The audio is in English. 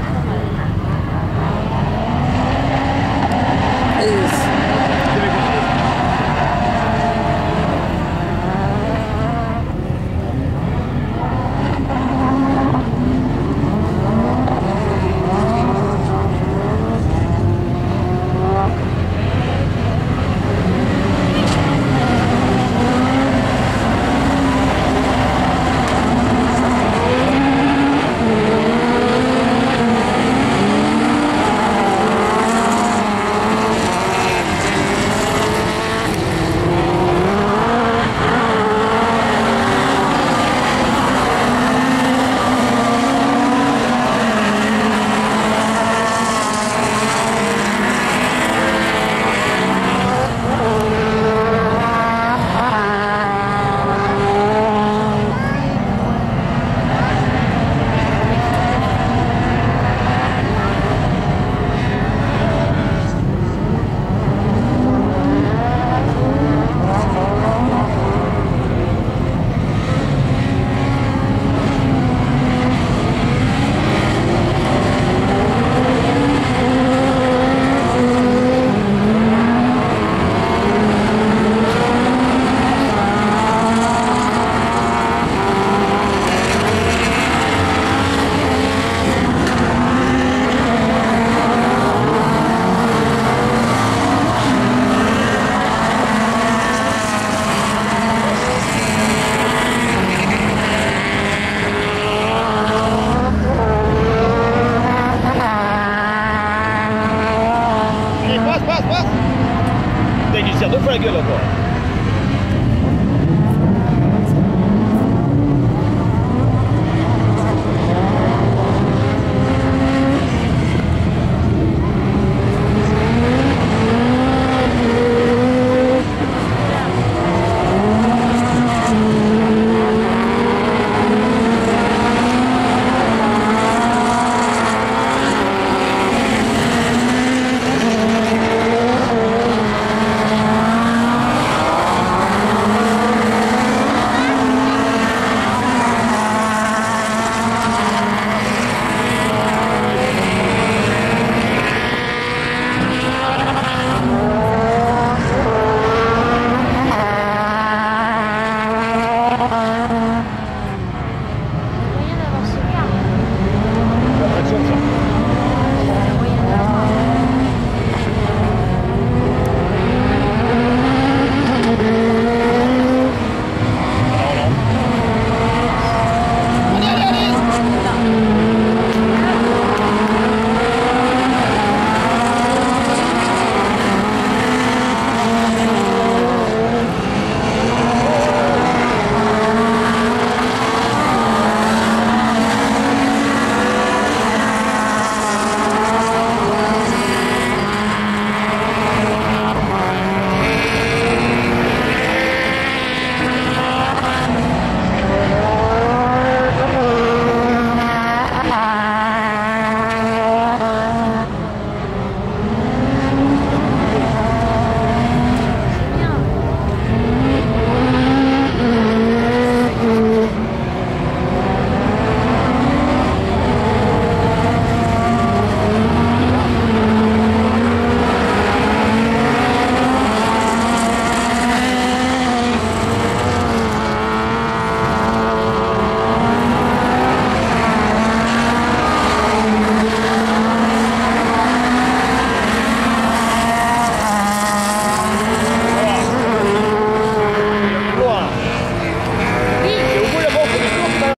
déjà thing you said. Look for a yellow ball. Ah.